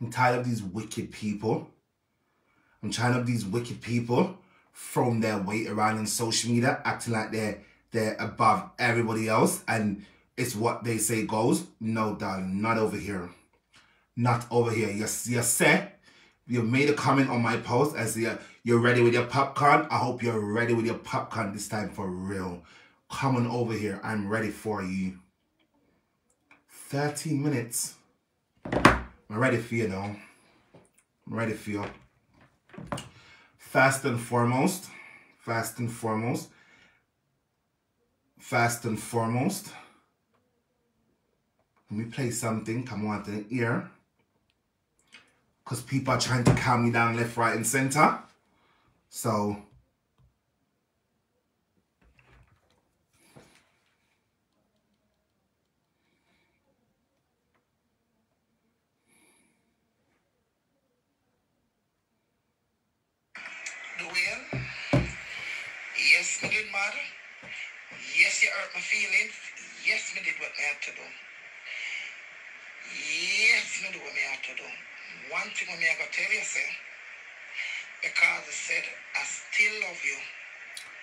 I'm tired of these wicked people. I'm tired of these wicked people throwing their weight around on social media, acting like they're they're above everybody else and it's what they say goes. No, darling, not over here. Not over here. You, you say you made a comment on my post as you're, you're ready with your popcorn. I hope you're ready with your popcorn this time for real. Come on over here. I'm ready for you. 13 minutes. I'm ready for you now. I'm ready for you. First and foremost, first and foremost, first and foremost, let me play something come on to the ear. Because people are trying to calm me down left, right, and center. So, feelings. Yes, me did what me had to do. Yes, me do what me had to do. One thing me I gotta tell you, sir. Because I said, I still love you.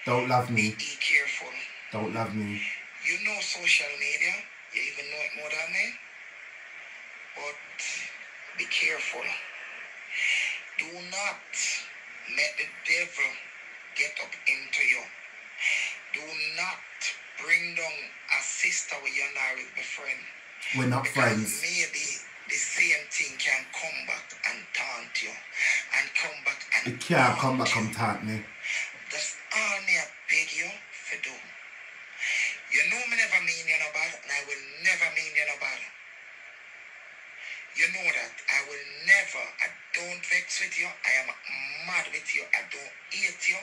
don't love me. Be careful. Don't love me. You know social media. You even know it more than me. But be careful. Do not let the devil get up into you. Do not bring down a sister with you're not with a friend. We're not Because friends. maybe the same thing can come back and taunt you. And come back and It can't come back taunt and you. taunt me. That's all me I beg you for do. You know me never mean you no bad, and I will never mean you no bad. You know that. I will never, I don't vex with you. I am mad with you. I don't hate you.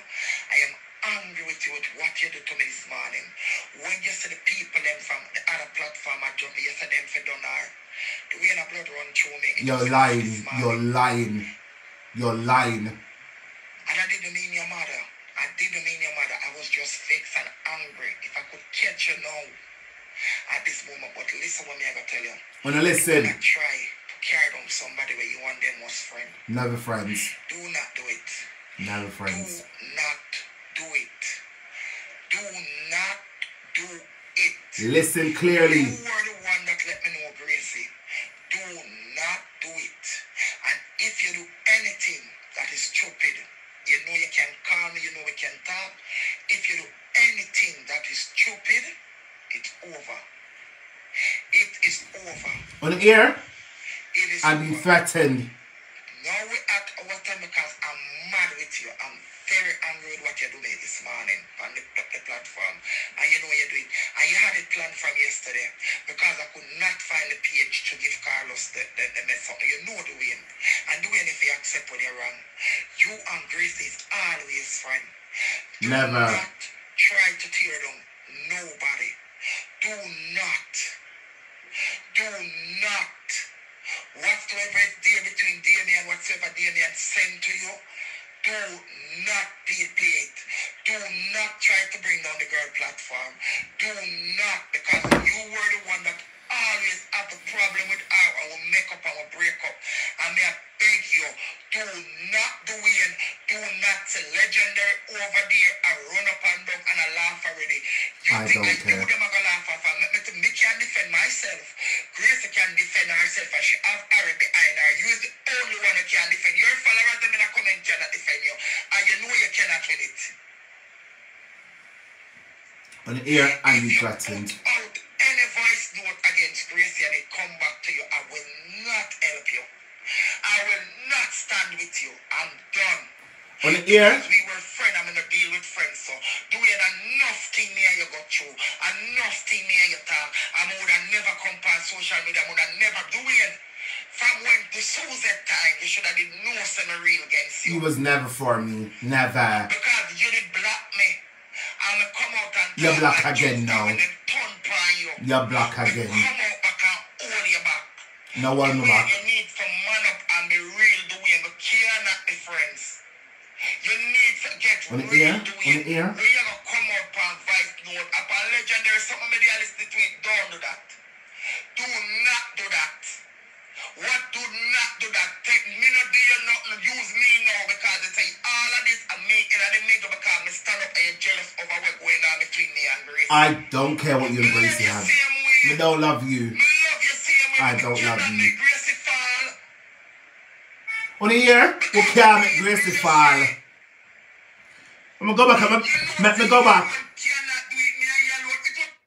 I am angry with you with what you do to me this morning. When you see the people them from the other platform I jump, you see them for done her. The way the blood run through me. You're lying. You're lying. You're lying. And I didn't mean your mother. I didn't mean your mother. I was just vexed and angry. If I could catch you now at this moment, but listen what me I gotta tell you. When I listen, I try to carry on somebody where you want them was friend. never friends. Do not do it. Never friends. Do not do it. Do not do it. Listen clearly. You are the one that let me know, Gracie. Do not do it. And if you do anything that is stupid, you know you can call me, you know we can talk. If you do anything that is stupid, it's over. It is over. On the ear, It is I'm being over. threatened. Now we at our time because I'm mad with you. I'm very angry with what you do me this morning on the, the platform. And you know what you're doing. And you had it planned from yesterday because I could not find the page to give Carlos the, the, the mess up. You know the way. And the way if you accept what you're wrong. You and Grace is always friend. Do Never. not try to tear down nobody. Do not. Do not. Whatsoever is there between Damien and whatsoever Damien sent to you, do not be it. Do not try to bring down the girl platform. Do not, because you were the one that always have the problem with her, our makeup, our breakup. And may I beg you, do not do it. Do not say legendary over there. I run up and down and I laugh already. You I think don't I care. do them, I go laugh off. Me, me, me can defend myself. Grace can defend herself and she have Harry behind her. You is the only one who can defend. Your followers them in a comment cannot defend you. And you know you cannot win it. On the ear, I'm being If you threatened. out any voice note against Gracie and it come back to you, I will not help you. I will not stand with you. I'm done. On the ear, Because we were friends, I'm gonna deal with friends. So doing enough thing near you go through, enough thing near you talk. I would have never come past social media, I would have never doing. From when to Susan time, you should have did no semi real against he was never for me. Never. Because you did block me. I'm gonna come out and You're black again now. and then turn upon you. You're black again. Come out back and back. No one The back. You need to man up and be real doing, but cannot be friends. You need to get On the real ear? doing. On the? Where you gonna come out and vice note, upon legendary, something media listen to it, don't do that. Do not do that. What do not do that. Take me not do you nothing. Use me now because they say of and me in the middle because me stand up and you jealous over what going on between me and Grace. I don't care what you and Gracie have. Me don't love you. Me love you same way. I don't love you. Gracie. On the year, we can't make Gracie fall. I'm gonna go back. I'm gonna, me go back. Cannot do it, me and you alone. It was-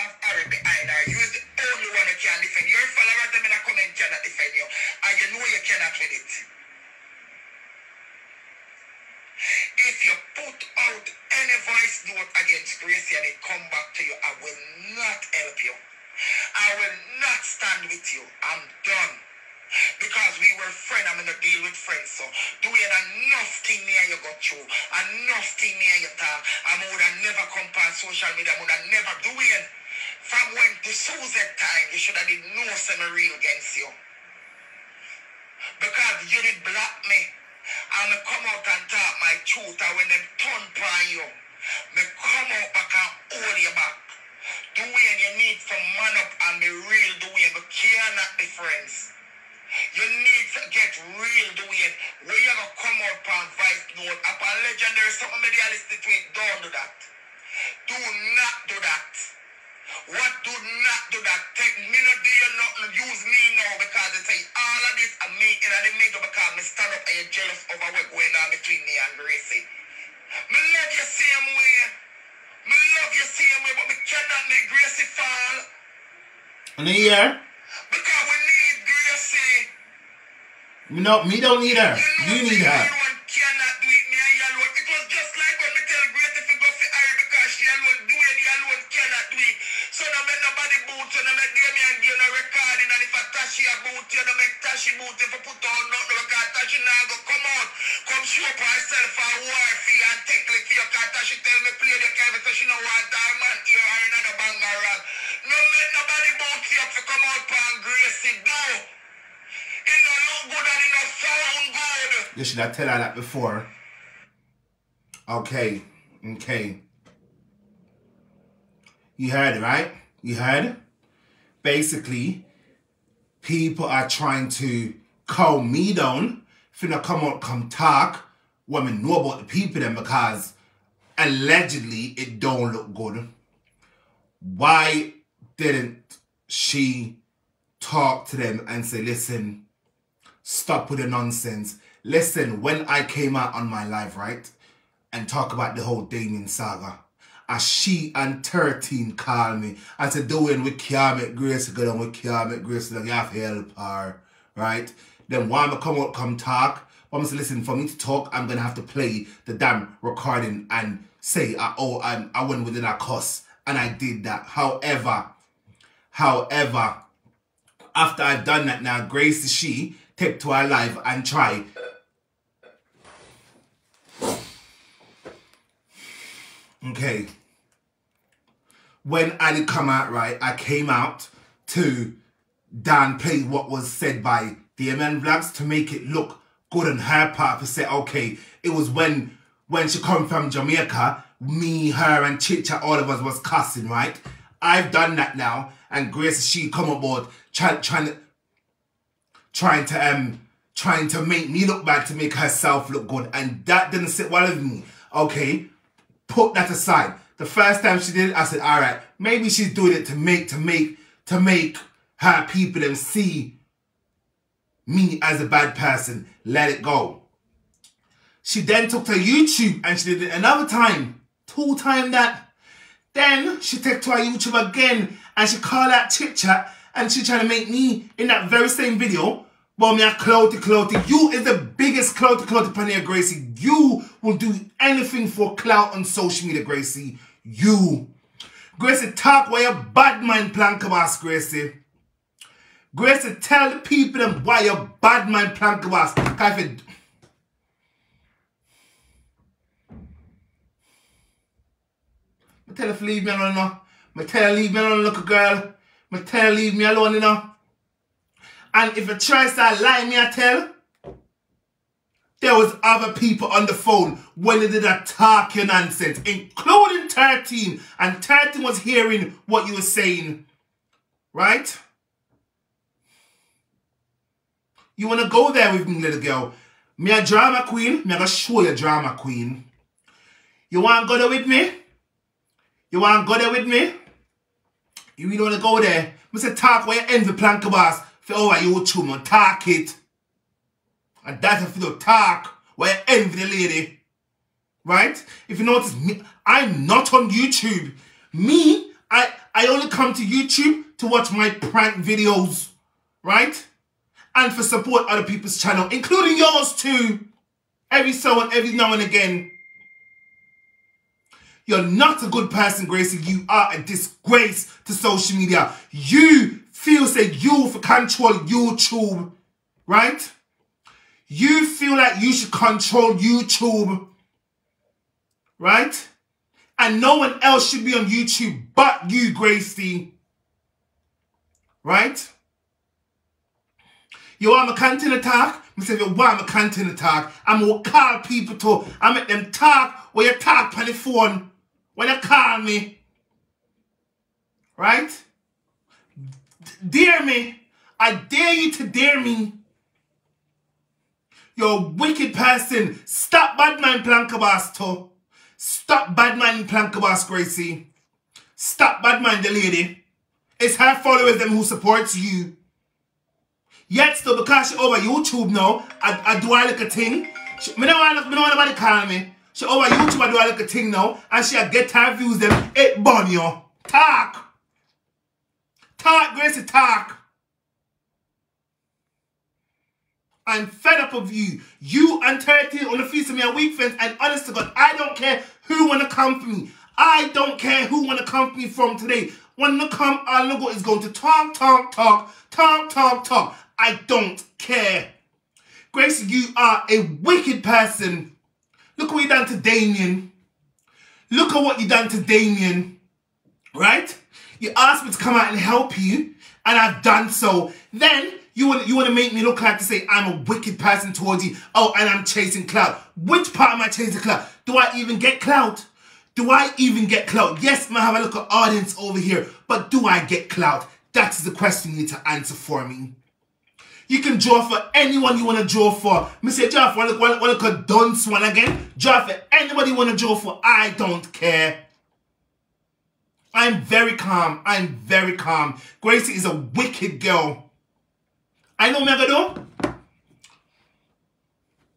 I've Harry behind her. You is the only one who can defend. Your followers them in a comment cannot defend you. And you know you cannot win it. If you put out any voice and it come back to you, I will not help you. I will not stand with you. I'm done. Because we were friends, I'm gonna deal with friends. So doing enough thing me and you got through, enough thing me and you talk, I would have never come past social media, I would have never doing. From when the Susan time, you should have did no semi real against you. Because you did block me. Me come out and talk my truth. And when them turn upon you, me come out back and hold you back. Doing you need to man up and be real doing. We not be friends. You need to get real doing. Where you gonna come out on vice note, up upon legendary something medialistic tweet, don't do that. Do not do that. What do not do that? Take me no do you nothing. Use me now because they say all of this and me in the middle because me stand up and you jealous over what going on between me and Gracie. Me love you same way. Me love you same way, but me cannot make Gracie fall. On the year, Because we need Gracie. no, me don't need her. You need her. A a you, make for put on now go come out, come show up herself fee and take tell me play the she no want a banger rock. No make nobody up come out do. It no look good and it no sound good. You should have tell her that before. Okay, okay. You heard it, right? You heard? Basically, people are trying to calm me down, finna come out, come talk, we know about the people then because allegedly it don't look good. Why didn't she talk to them and say, listen, stop with the nonsense. Listen, when I came out on my live, right, and talk about the whole Damien saga, as she and 13 called me and said, doing can't make Grace go and we can't Grace like you have to help her, right? Then why am I come out, come talk? But I'm saying, listen, for me to talk, I'm gonna have to play the damn recording and say, oh, I'm, I went within a cuss, and I did that. However, however, after I've done that now, Grace she take to her life and try. Okay. When I did come out right, I came out to downplay what was said by the DMN Vlogs to make it look good on her part to say, okay, it was when when she come from Jamaica, me, her, and Chicha, all of us was cussing, right? I've done that now, and Grace, she come aboard trying trying to trying to um trying to make me look bad to make herself look good, and that didn't sit well with me. Okay, put that aside. The first time she did it, I said, all right, maybe she's doing it to make to make to make her people and see me as a bad person. Let it go. She then took to YouTube and she did it another time, two time that. Then she took to her YouTube again and she called out chit chat and she trying to make me in that very same video. Well, me a clouty clouty. You is the biggest clouty clouty pioneer, Gracie. You will do anything for clout on social media, Gracie. You. Gracie, talk why your bad mind plan kabas, Gracie. Gracie, tell the people them why your bad mind plan kabas. Cause if it, I tell her leave me alone, you know. I tell her leave me alone, look girl. I tell her leave me alone, you know. And if you try to lying me, I tell, there was other people on the phone when they did a talking nonsense, including 13. And 13 was hearing what you were saying, right? You wanna go there with me, little girl? Me a drama queen, me a show you drama queen. You wanna go there with me? You wanna go there with me? You really wanna go there? Say talk where you envy plank boss for over YouTube, man. Talk it. And that's if you talk where you envy the lady. Right? If you notice me, I'm not on YouTube. Me, I, I only come to YouTube to watch my prank videos. Right? And for support other people's channel, including yours too. Every so and every now and again. You're not a good person, Gracie. You are a disgrace to social media. You feel say you for control YouTube, right? You feel like you should control YouTube, right? And no one else should be on YouTube but you, Gracie. Right? You want a content attack? I say, you want a content attack? I'm gonna call people to, I make them talk when you talk on the phone when you call me. Right? Dare me. I dare you to dare me. You're a wicked person. Stop badman plankabas to. Stop badman plankabas, Gracie. Stop badman the lady. It's her followers them who supports you. Yet still because she over YouTube now, I, I do I like a thing. She, me don't want me don't want nobody call me. She over YouTube I do I like a thing now and she get her views them It bun yo. Talk. Talk, Gracie, talk. I'm fed up of you. You and 13 on the feast of me a weak friends and honest to God, I don't care who wanna come for me. I don't care who wanna come for me from today. When the come, our logo is going to talk, talk, talk, talk, talk, talk. I don't care. Grace, you are a wicked person. Look what you done to Damien. Look at what you done to Damien. Right? You asked me to come out and help you, and I've done so. Then you want you want to make me look like to say I'm a wicked person towards you. Oh, and I'm chasing clout. Which part am I chasing clout? Do I even get clout? Do I even get clout? Yes, I have a look at audience over here, but do I get clout? That is the question you need to answer for me. You can draw for anyone you want to draw for. Me say draw for one, one, one dunce one again. Draw for anybody you want to draw for. I don't care. I'm very calm. I'm very calm. Gracie is a wicked girl. I know me I do.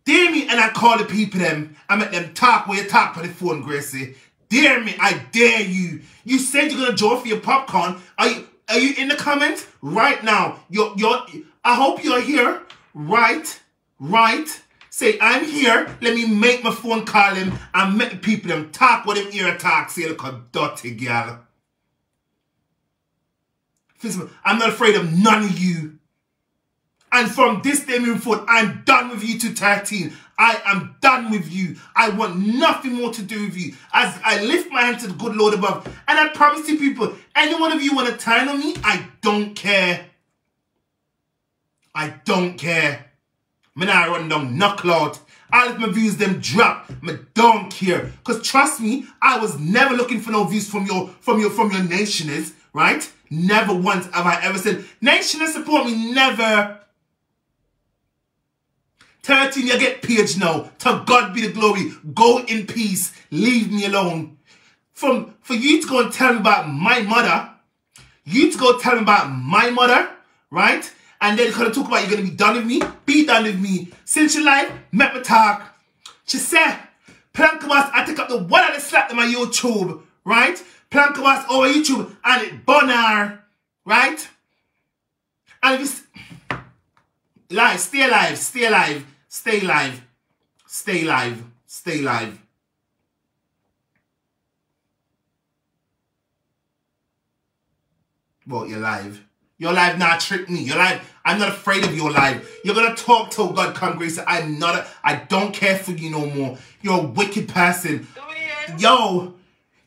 Dare me and I call the people them. I make them talk where you talk on the phone, Gracie. Dare me, I dare you. You said you're gonna draw for your popcorn. Are you are you in the comments right now? You're you're I hope you're here. Right, right. Say, I'm here. Let me make my phone call him and make the people them talk with them ear talk. Say, look a dirty girl. I'm not afraid of none of you. And from this day moving forward, I'm done with you to 13. I am done with you. I want nothing more to do with you. As I lift my hand to the good Lord above. And I promise you people, any one of you want to turn on me, I don't care. I don't care. Man, I run down knuckle. All of my views them drop. Me don't care. Cause trust me, I was never looking for no views from your from your from your nationers, right? Never once have I ever said, nationers support me. Never. 13, you get page now. To God be the glory. Go in peace. Leave me alone. From for you to go and tell me about my mother, you to go tell me about my mother, right? and then kind of talk about you're going to be done with me, be done with me. Since your life, met me talk. She said, Plankabas, I take up the one and slap on my YouTube, right? Plankabas over oh, YouTube and it bonar, right? And if you live, stay alive, stay alive, stay live. stay live. stay live. Well, you're live. Your life not trick me. Your life, I'm not afraid of your life. You're gonna talk till God come grace. I'm not a, I don't care for you no more. You're a wicked person. Yo,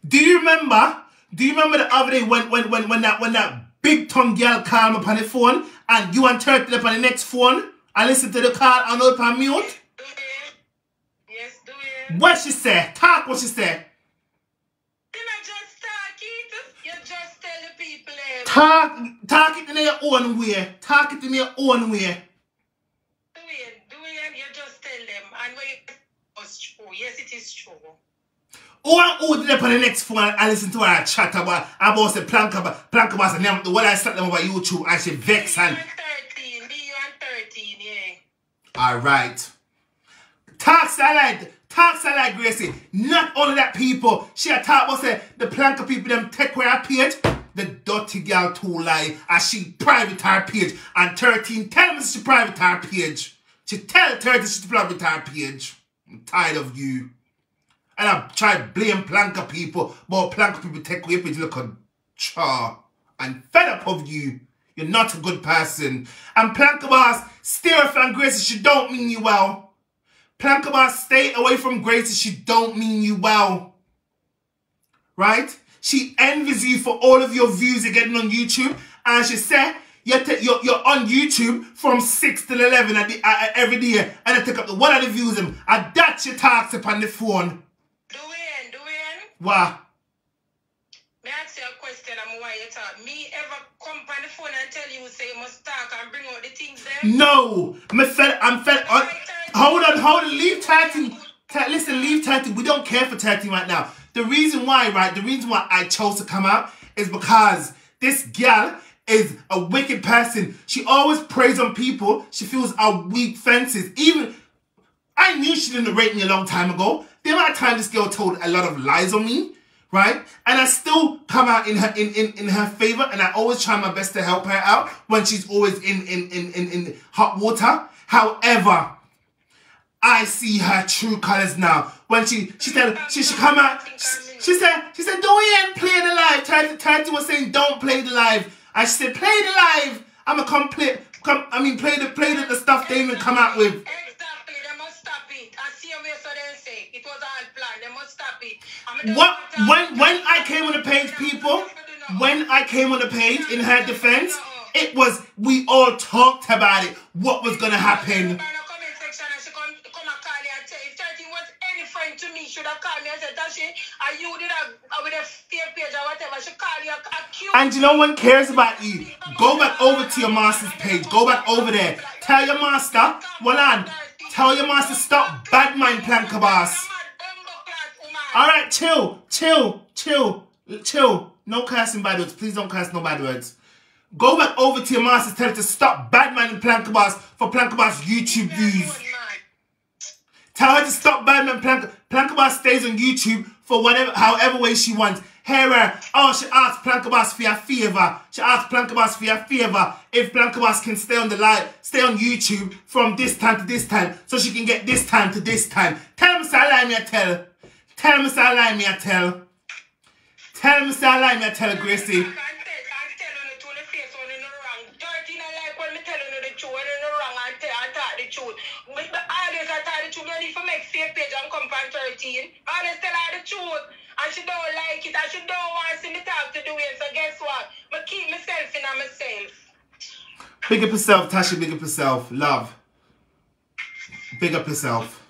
do you remember? Do you remember the other day when when when when that when that big tongue girl called me on the phone and you and Turtle up on the next phone I listen to the call and up on mute. Do it. Yes, do it. What she say? Talk what she say. Then I just talk it. You just tell the people. Talk, talk it in your own way. Talk it in your own way. Do it. Do it. You just tell them. And when it was true. Yes, it is true. Or who on the next phone I listen to our chat about about the plank about plank about the name the what I start them about YouTube I she vex and Talks I like talks I like Gracie. Not only that people, she a talk about say the plank of people them take where her page. The dirty girl too lie as she private her page and 13 tell me she private her page. She tell 13 she private her page. I'm tired of you. And I try blame Planka people, but Planka people take away page look on char. I'm fed up of you. You're not a good person. And Planka boss, stay away from Gracie, she don't mean you well. Planka boss, stay away from Gracie, she don't mean you well. Right? She envies you for all of your views you're getting on YouTube. And she said, you're, you're, you're on YouTube from 6 till 11 at the, uh, every day. And I take up the one of the views. And that's your talks upon the phone. Dwayne, Dwayne, Wow. may I ask you a question? I'm why you talk. Me ever come on the phone and tell you say you must talk and bring out the things there? No. Me fed, I'm fed. On, hold on, hold on. Leave 13. T- listen, leave 13. We don't care for 13 right now. The reason why, right, the reason why I chose to come out is because this gal is a wicked person. She always preys on people. She feels our weak fences. Even I knew she didn't rate me a long time ago. The amount of time this girl told a lot of lies on me, right? And I still come out in her in, in, in her favor, and I always try my best to help her out when she's always in in in in, in hot water. However, I see her true colors now. When she she said she should come out. She, she said she said don't even play the live. Tati, Tati was saying don't play the live. I said play the live. I'm a complete. Come, I mean play the play the, the stuff they even come out with. Exactly, they must stop it. I see them here so they say it was all planned. They must stop it. I'm a- What when when I came on the page, people, when I came on the page in her defense, it was we all talked about it. What was gonna happen? In the comment section and she come, come and call you and say, if 13 was any friend to me, should have called me and said, Tashi, are you did a, uh, with a fake page or whatever, she call you accused. And you know one cares about you. Go back over to your master's page. Go back over there. Tell your master, well on. Tell your master stop bad mind planka boss. Alright, chill, chill, chill, chill. No cursing bad words. Please don't curse no bad words. Go back over to your master, tell her to stop bad minding Planka for Planka Boss YouTube views. Tell her to stop bad man Planka. Planka stays on YouTube for whatever, however way she wants. Hear her. Oh, she asked Planka Boss for your favor. She asked Planka Boss for your favor. If Planka Boss can stay on the live, stay on YouTube from this time to this time, so she can get this time to this time. Tell me, I lie me, I tell. Tell me, I lie me, I tell. Tell me, I lie me, I tell Gracie. And she don't like it, and she don't want to see me talk to do it. So guess what? I keep myself in on myself. Big up yourself, Tasha. Big up yourself. Love. Big up yourself.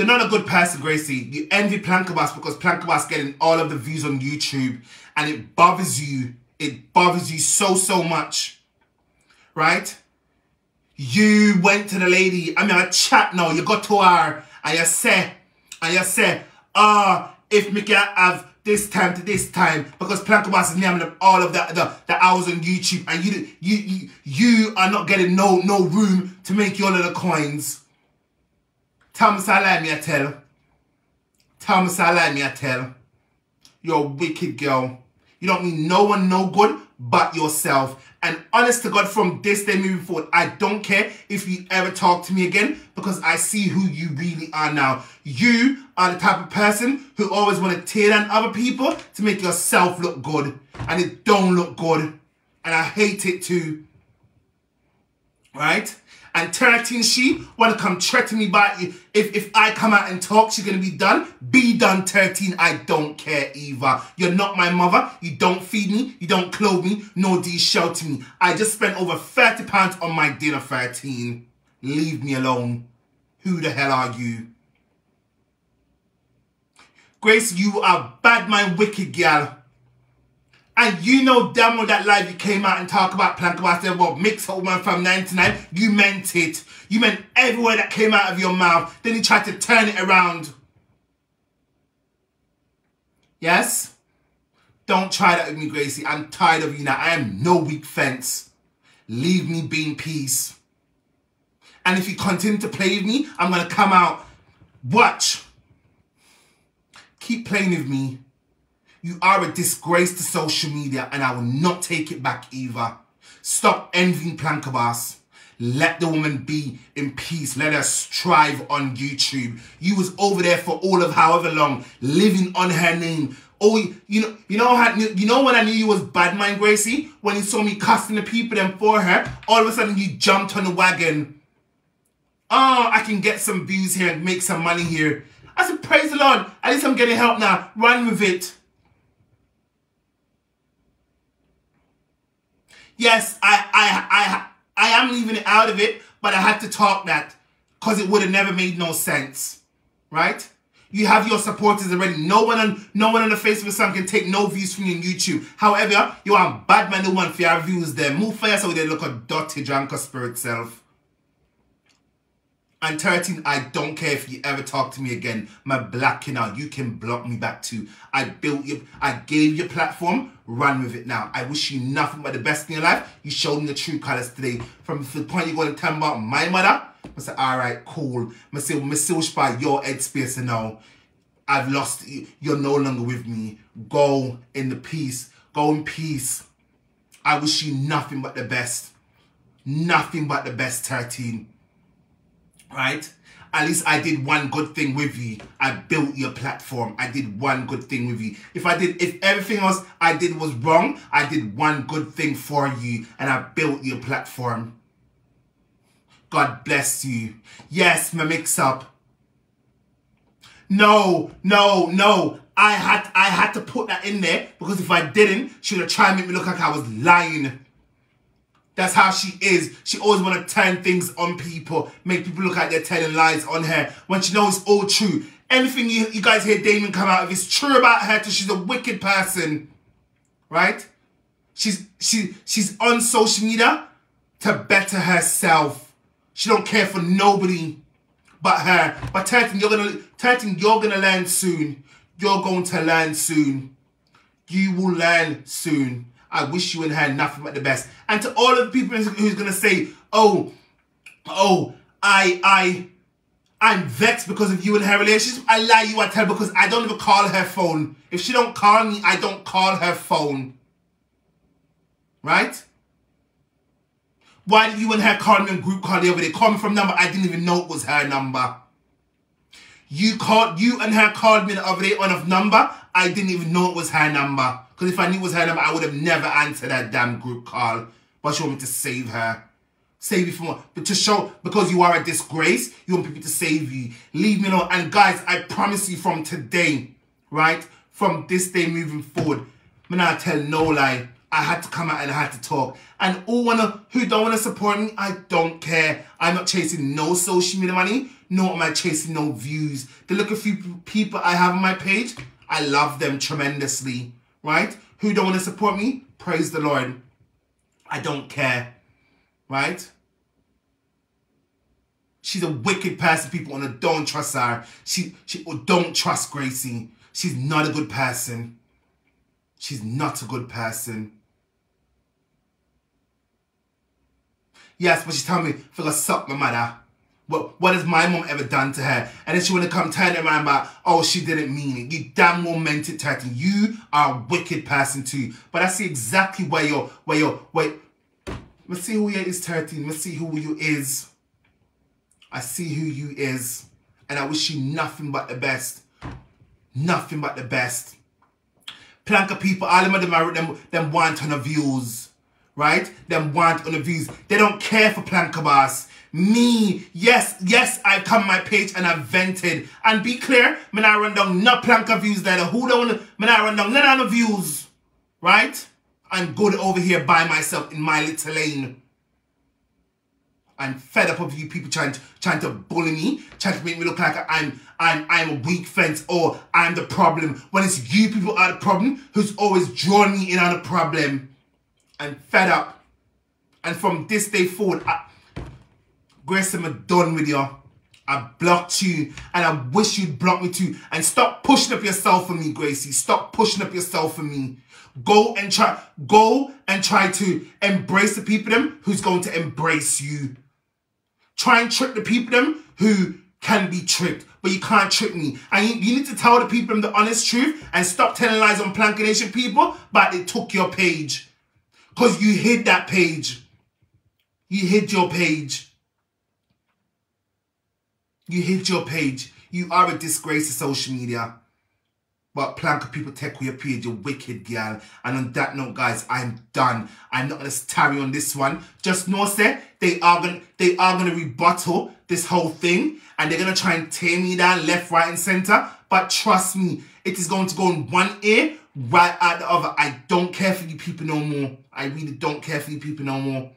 You're not a good person, Gracie. You envy Plankabas because Plankabas getting all of the views on YouTube and it bothers you. It bothers you so, so much. Right? You went to the lady, I mean, I chat now, you got to her and you say, and you say, ah, if me can have this time to this time because Plankabas is naming up all of the, the, the hours on YouTube and you, you you you are not getting no no room to make your little coins. Tell me I me I tell. Tell me I me I tell. You're a wicked girl. You don't mean no one no good but yourself. And honest to God, from this day moving forward, I don't care if you ever talk to me again because I see who you really are now. You are the type of person who always want to tear down other people to make yourself look good. And it don't look good. And I hate it too. Right? And 13 she want to come threaten me by. If, if I come out and talk, she's to be done. Be done, 13. I don't care either. You're not my mother. You don't feed me. You don't clothe me. Nor do you shelter me. I just spent over 30 pounds on my dinner, 13. Leave me alone. Who the hell are you? Grace, you are bad my wicked gal. And you know damn well that live you came out and talk about Plank Boss there, well, mix up woman from 99. You meant it. You meant every word that came out of your mouth. Then you tried to turn it around. Yes? Don't try that with me, Gracie. I'm tired of you now. I am no weak fence. Leave me be in peace. And if you continue to play with me, I'm going to come out. Watch. Keep playing with me. You are a disgrace to social media and I will not take it back either. Stop envying Plankabas. Let the woman be in peace. Let her strive on YouTube. You was over there for all of however long, living on her name. Oh, you know, you know how you know when I knew you was bad mind, Gracie? When you saw me cussing the people then for her, all of a sudden you jumped on the wagon. Oh, I can get some views here and make some money here. I said, praise the Lord. At least I'm getting help now. Run with it. Yes, I, I, I, I am leaving it out of it, but I had to talk that because it would have never made no sense, right? You have your supporters already. No one on no one on the Facebook song can take no views from you on YouTube. However, you are bad man who want for your views there. Move for so they look a dirty drunk spirit self. And 13, I don't care if you ever talk to me again. My blacking out. You can block me back too. I built you, I gave you platform. Run with it now. I wish you nothing but the best in your life. You showed me the true colors today. From the point you're going to tell about my mother, I say, all right, cool. I say, I still by your headspace and now. I've lost, you. you're no longer with me. Go in the peace. Go in peace. I wish you nothing but the best. Nothing but the best, 13 right? At least I did one good thing with you. I built your platform. I did one good thing with you. If I did, if everything else I did was wrong, I did one good thing for you and I built your platform. God bless you. Yes, my mix up. No, no, no. I had I had to put that in there because if I didn't, she would have tried to make me look like I was lying. That's how she is. She always want to turn things on people, make people look like they're telling lies on her when she knows it's all true. Anything you, you guys hear Damien come out of is true about her she's a wicked person. Right? She's she she's on social media to better herself. She don't care for nobody but her. But Tertin, you're gonna you're gonna learn soon. You're going to learn soon. You will learn soon. I wish you and her nothing but the best. And to all of the people who's gonna say, oh, oh, I, I, I'm vexed because of you and her relationship. I lie you, I tell because I don't even call her phone. If she don't call me, I don't call her phone. Right? Why did you and her call me on group call the other day? Call me from number I didn't even know it was her number. You called you and her called me the other day on a number. I didn't even know it was her number. Because if I knew it was her number, I would have never answered that damn group call. But she want me to save her. Save you from what? But to show, because you are a disgrace, you want people to save you. Leave me alone. And guys, I promise you from today, right? From this day moving forward, I'm tell no lie. I had to come out and I had to talk. And all wanna who don't wanna support me, I don't care. I'm not chasing no social media money, nor am I chasing no views. The look of few people I have on my page, I love them tremendously right? Who don't want to support me? Praise the Lord. I don't care, right? She's a wicked person, people, and I don't trust her. She, she oh, don't trust Gracie. She's not a good person. She's not a good person. Yes, but she's telling me, for to suck my mother. What, what has my mom ever done to her? And then she want to come turn around about, oh, she didn't mean it. You damn well meant it, Tati. You are a wicked person too. But I see exactly where you're, where you're. Let's see who you is, 13. Let's see who you is. I see who you is. And I wish you nothing but the best. Nothing but the best. Planka people, all of them, are, them, them want on the views. Right? Them want on the views. They don't care for Planka boss. Me, yes, yes, I come my page and I vented. And be clear, me I run down no plank of views there. Who don't me I run down none of views. Right? I'm good over here by myself in my little lane. I'm fed up of you people trying to trying to bully me, trying to make me look like I'm I'm I'm a weak fence or I'm the problem. When it's you people are the problem who's always drawn me in on the problem. I'm fed up. And from this day forward, I, Grace, I'm done with you. I blocked you and I wish you'd block me too. And stop pushing up yourself for me, Gracie. Stop pushing up yourself for me. Go and try, go and try to embrace the people them who's going to embrace you. Try and trick the people them who can be tricked, but you can't trick me. And you, you need to tell the people them the honest truth and stop telling lies on Plank Nation people, but they took your page. Because you hid that page. You hid your page. You hid your page. You are a disgrace to social media. But plank people take your page, you wicked girl. And on that note, guys, I'm done. I'm not gonna tarry on this one. Just know, say they are gonna they are gonna rebuttal this whole thing, and they're gonna try and tear me down left, right, and center. But trust me, it is going to go in one ear, right out the other. I don't care for you people no more. I really don't care for you people no more.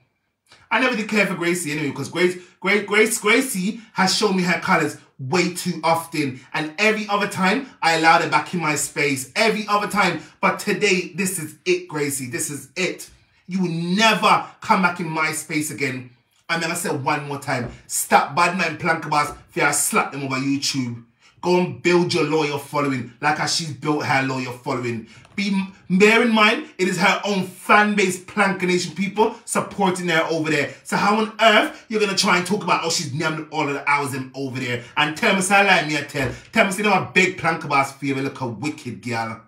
I never did care for Gracie anyway, because Grace, Grace, Grace, Gracie has shown me her colours way too often. And every other time, I allowed her back in my space. Every other time. But today, this is it, Gracie. This is it. You will never come back in my space again. I'm gonna say one more time. Stop badman plankabas for I slap them over YouTube. Go and build your loyal following like how she's built her loyal following. Be bear in mind, it is her own fan base, Plank Nation people supporting her over there. So how on earth you're gonna try and talk about oh she's named all of the hours them over there and tell me so like me I tell. Tell me say no a big plank boss feel look a wicked girl.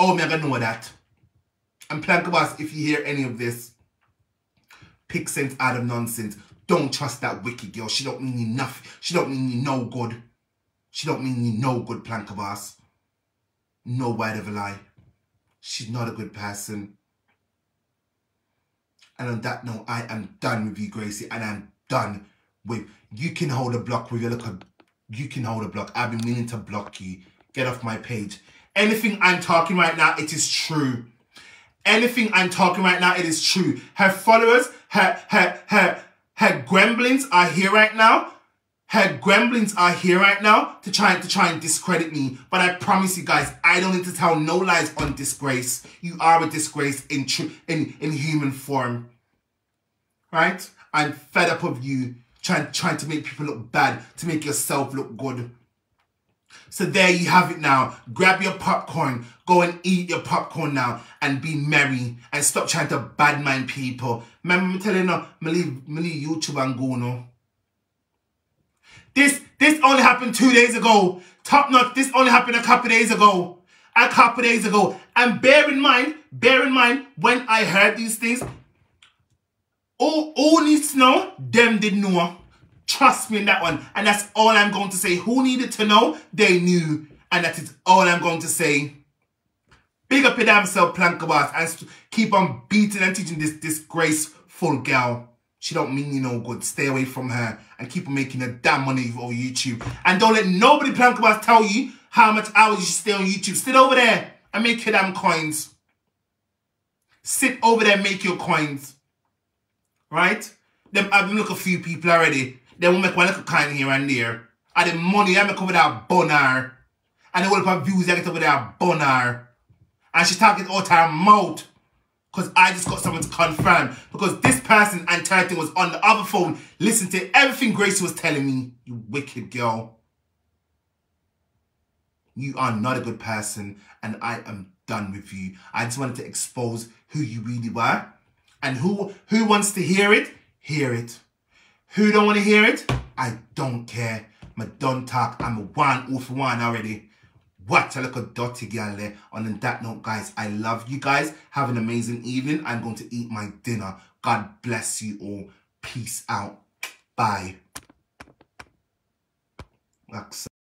Oh me I gonna know that. And plank boss, if you hear any of this, pick sense out of nonsense. Don't trust that wicked girl. She don't mean enough. She don't mean you no good. She don't mean you no good, Plankabas. No word of a lie. She's not a good person. And on that note, I am done with you, Gracie, and I'm done with you can hold a block with your look. You can hold a block. I've been meaning to block you. Get off my page. Anything I'm talking right now, it is true. Anything I'm talking right now, it is true. Her followers, her her her her gremlins are here right now her gremlins are here right now to try to try and discredit me. But I promise you guys, I don't need to tell no lies on disgrace. You are a disgrace in true in, in human form. Right? I'm fed up of you trying trying to make people look bad, to make yourself look good. So there you have it now. Grab your popcorn, go and eat your popcorn now and be merry and stop trying to badmine people. Remember me telling you, me leave, me leave YouTube and go no. This this only happened two days ago. Top notch, this only happened a couple days ago. A couple days ago. And bear in mind, bear in mind, when I heard these things, all, all needs to know, them didn't know. Trust me in that one. And that's all I'm going to say. Who needed to know? They knew. And that is all I'm going to say. Big up your damn self, Plankabas, and keep on beating and teaching this disgraceful girl. She don't mean you no good. Stay away from her and keep on making a damn money over YouTube. And don't let nobody plank about tell you how much hours you should stay on YouTube. Sit over there and make your damn coins. Sit over there and make your coins. Right? Them, I've look a few people already. They will make one little coin here and there. And the money I make over there bonar. And the whole views I get over there bonar. And she talking all time mouth because I just got someone to confirm. Because this person and Titan was on the other phone, listening to everything Gracie was telling me. You wicked girl. You are not a good person, and I am done with you. I just wanted to expose who you really were. And who who wants to hear it, hear it. Who don't want to hear it, I don't care. My done talk, I'm a one off one already. What a little dirty girl there. On that note, guys, I love you guys. Have an amazing evening. I'm going to eat my dinner. God bless you all. Peace out. Bye. Wax.